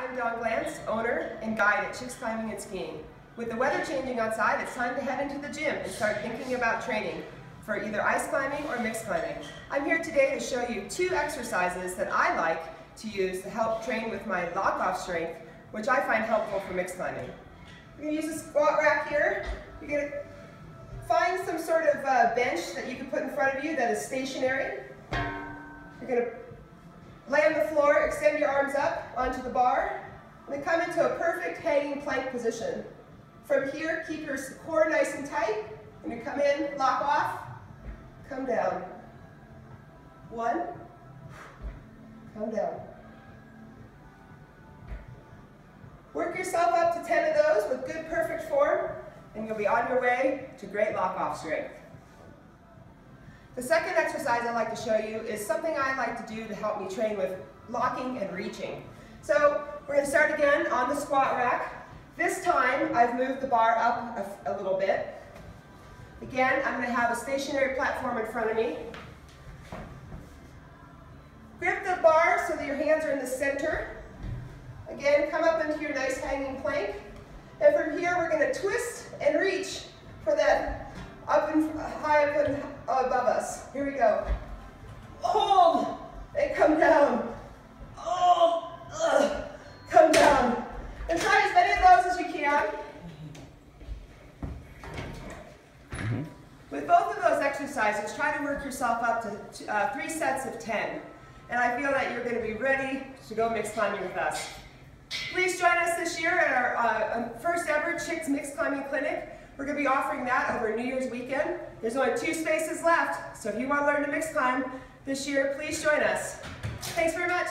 I'm Dawn Glanc, owner and guide at Chicks Climbing and Skiing. With the weather changing outside, it's time to head into the gym and start thinking about training for either ice climbing or mixed climbing. I'm here today to show you two exercises that I like to use to help train with my lock-off strength, which I find helpful for mixed climbing. You're to use a squat rack here. You're going to find some sort of uh, bench that you can put in front of you that is stationary. You're going to lay on the floor, extend your arms up onto the bar, and then come into a perfect hanging plank position. From here, keep your core nice and tight, and you come in, lock off, come down. One, come down. Work yourself up to 10 of those with good, perfect form, and you'll be on your way to great lock-off strength. The second exercise I'd like to show you is something I like to do to help me train with locking and reaching. So we're going to start again on the squat rack. This time I've moved the bar up a, a little bit. Again, I'm going to have a stationary platform in front of me. Grip the bar so that your hands are in the center. Again, come up into your nice hanging plank. And from here, we're going to twist and reach for that up and high up and Here we go. Hold and come down. Oh, ugh, come down. And try as many of those as you can. Mm-hmm. With both of those exercises, try to work yourself up to uh, three sets of 10. And I feel that you're going to be ready to go mixed climbing with us. Please join us this year at our uh, um, first ever Chicks Mixed Climbing Clinic. We're going to be offering that over New Year's weekend. There's only two spaces left, so if you want to learn to mix climb this year, please join us. Thanks very much.